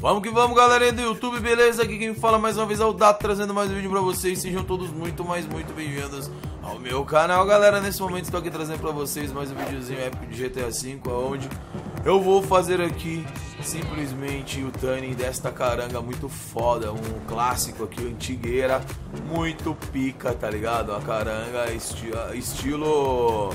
Vamos que vamos, galerinha do YouTube, beleza? Aqui quem fala mais uma vez é o Dato, trazendo mais um vídeo pra vocês. Sejam todos muito, mais muito bem-vindos ao meu canal, galera. Nesse momento estou aqui trazendo pra vocês mais um videozinho épico de GTA V, onde eu vou fazer aqui simplesmente o tuning desta caranga muito foda, um clássico aqui, antigueira, muito pica, tá ligado? A caranga esti estilo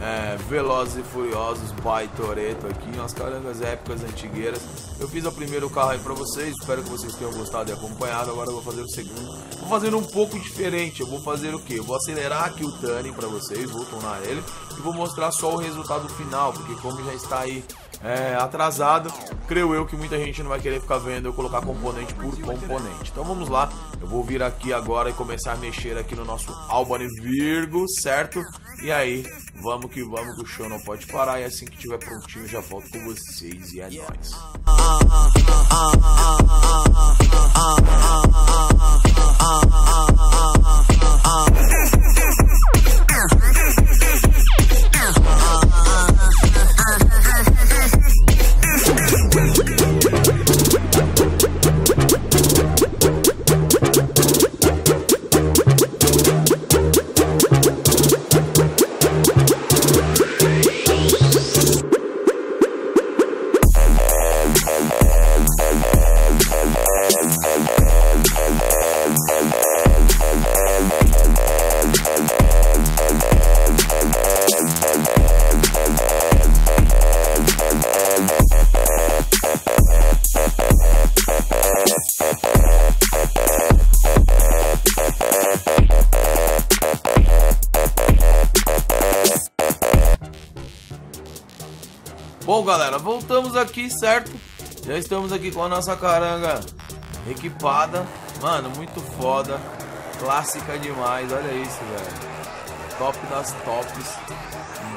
é, Velozes e Furiosos by Toreto aqui, umas carangas épicas antigueiras. Eu fiz o primeiro carro aí pra vocês, espero que vocês tenham gostado e acompanhado. Agora eu vou fazer o segundo. Vou fazer um pouco diferente. Eu vou fazer o que? Vou acelerar aqui o tuning pra vocês, vou tornar ele e vou mostrar só o resultado final, porque como já está aí é, atrasado, creio eu que muita gente não vai querer ficar vendo eu colocar componente por componente. Então vamos lá, eu vou vir aqui agora e começar a mexer aqui no nosso Albany Virgo, certo? E aí, vamos que vamos que o show não pode parar. E assim que tiver prontinho já volto com vocês. E é nóis. Bom, galera, voltamos aqui, certo? Já estamos aqui com a nossa caranga equipada. Mano, muito foda. Clássica demais, olha isso, velho. Top das tops.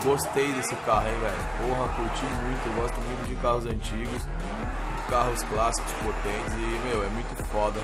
Gostei desse carro, hein, velho. Porra, curti muito. Gosto muito de carros antigos. Carros clássicos potentes. E, meu, é muito foda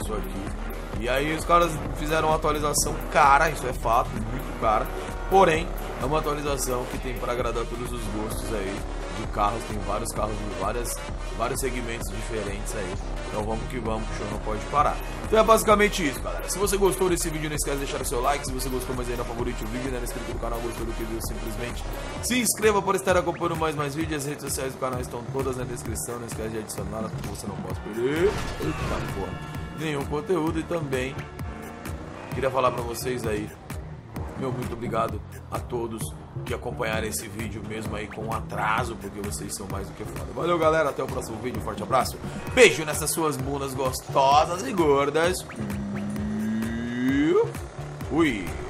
isso aqui. E aí os caras fizeram uma atualização cara, isso é fato, muito cara. Porém, é uma atualização que tem para agradar todos os gostos aí de carros, tem vários carros de várias, vários segmentos diferentes aí. Então vamos que vamos, o show não pode parar. Então é basicamente isso, galera. Se você gostou desse vídeo, não esquece de deixar o seu like. Se você gostou, mas ainda favorite o vídeo, não é inscrito no canal, gostou do que viu, simplesmente se inscreva para estar acompanhando mais mais vídeos. As redes sociais do canal estão todas na descrição. Não esquece de adicionar, porque você não pode perder. Eita porra. Nenhum conteúdo e também queria falar para vocês aí meu muito obrigado a todos que acompanharam esse vídeo mesmo aí com atraso, porque vocês são mais do que foda. Valeu, galera. Até o próximo vídeo. Forte abraço. Beijo nessas suas bundas gostosas e gordas. Fui.